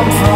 come from